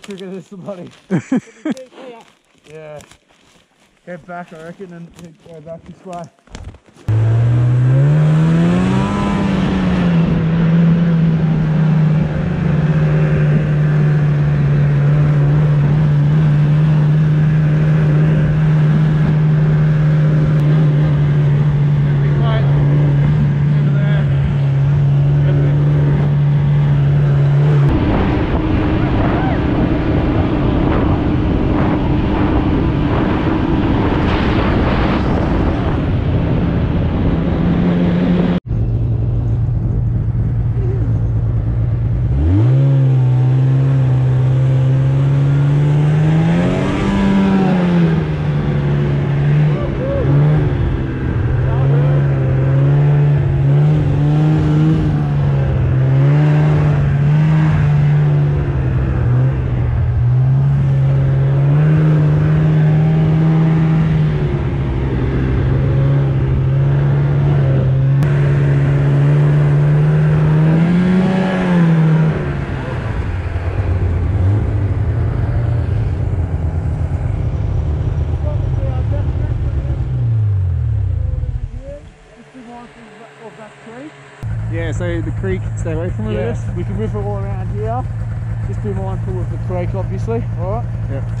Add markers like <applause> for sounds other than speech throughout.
just quicker than somebody. yeah. Head back, I reckon, and and go back this way. Yeah, so the creek, stay away from it. Yes, we can rip it all around here. Just be mindful of the creek, obviously. All right. Yeah.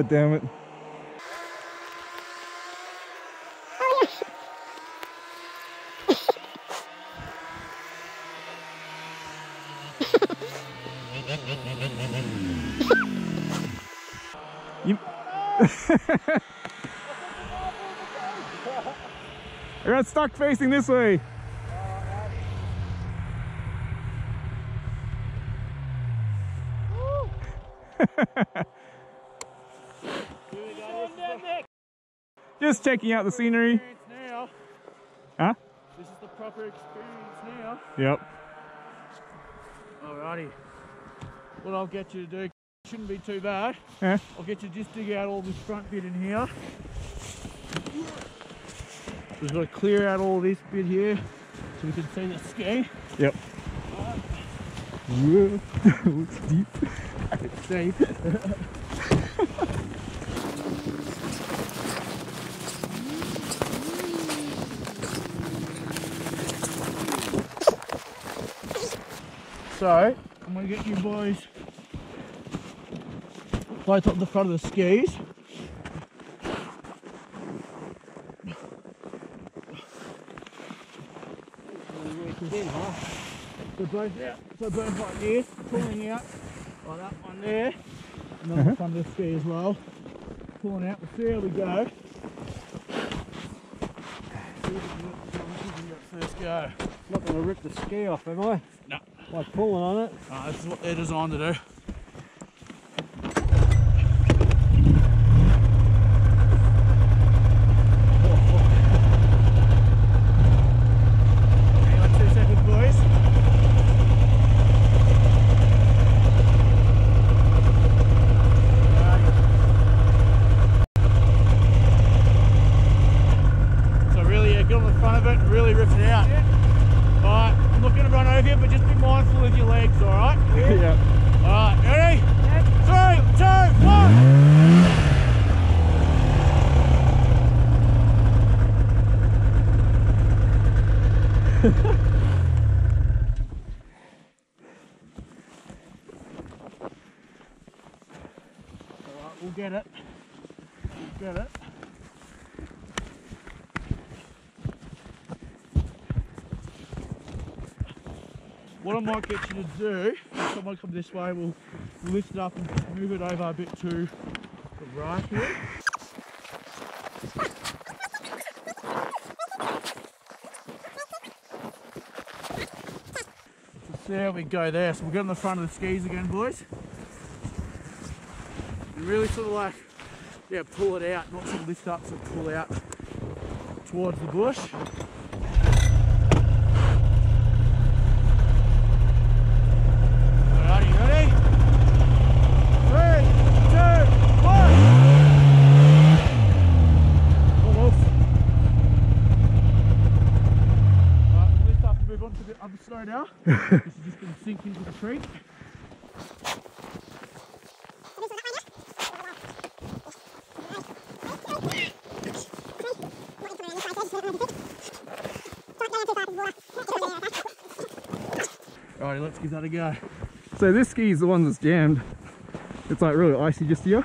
Oh, damn it. You... <laughs> I got stuck facing this way. Just checking out the scenery. Huh? This is the proper experience now. Yep. Alrighty. What I'll get you to do shouldn't be too bad. Yeah. I'll get you to just dig out all this front bit in here. We've got to clear out all this bit here so we can see the ski. Yep. Whoa. <laughs> Looks deep. It's deep. <laughs> so, I'm going to get you boys both up the front of the skis. So both out, so both like this, pulling out like that one there, and then on uh-huh. the front of the ski as well. Pulling out, but see we go. See if we can get- see if we can get First go. Not going to rip the ski off, am I? No. By pulling on it. Uh, this is what they're designed to do. Hang on two. So really, yeah, get on the front of it really rip it out. Alright, I'm not going to run over you, but just be mindful of your legs, alright? <laughs> yeah. Alright, ready? Three, two, one! Alright, we'll get it. We'll get it. What I might get you to do, if someone come this way, we'll lift it up and move it over a bit to the right here. There we go there. So we'll get on the front of the skis again, boys. And really sort of like, yeah, pull it out, not sort of lift up, so pull out towards the bush. Alrighty, ready? Three, two, one. Almost. Alright, we'll lift up and move on to the other snow now. this is just going to sink into the creek. Alrighty, let's give that a go. So this ski is the one that's jammed. It's like really icy just here.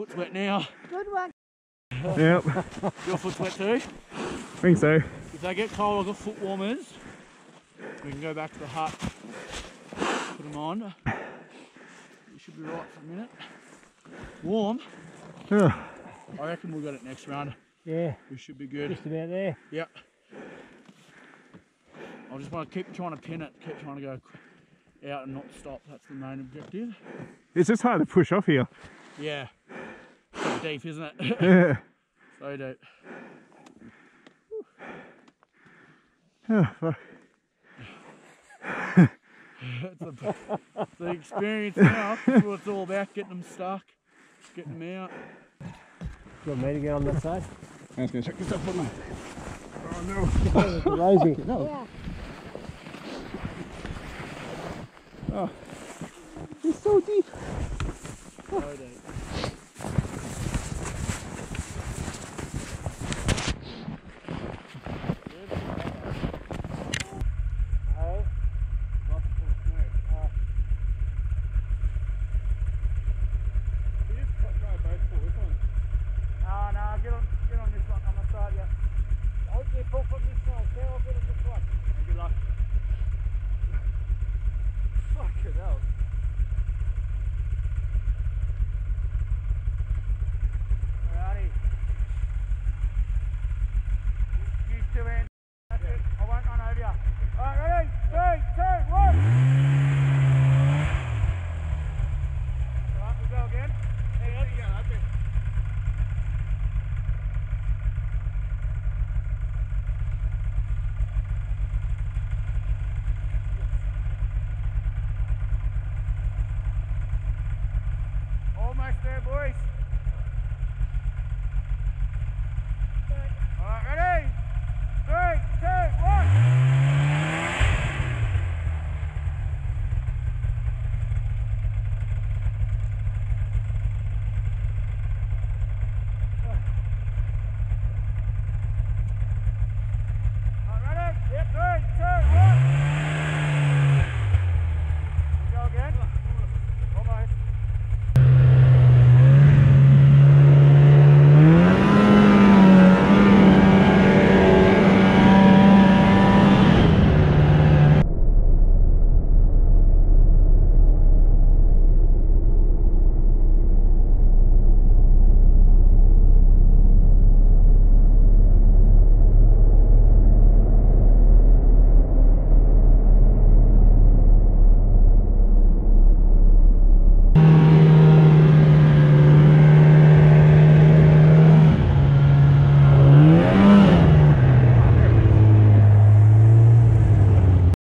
foot's wet now. Good one. Yep. <laughs> Your foot's wet too. I think so. If they get cold, I've got foot warmers. We can go back to the hut, put them on. You should be right for a minute. Warm. Yeah. I reckon we'll get it next round. Yeah, We should be good. just about there. Yep. I just want to keep trying to pin it, keep trying to go out and not stop. That's the main objective. It's just hard to push off here. Yeah. So deep, isn't it? Yeah. <laughs> <laughs> so deep. Oh, fuck. It's, a, it's the experience now. That's what it's all about, getting them stuck, getting them out. Do you want me to get on that side? I'm just going to check this out for me. Rosie. Yeah. Ah. It's so deep. So deep.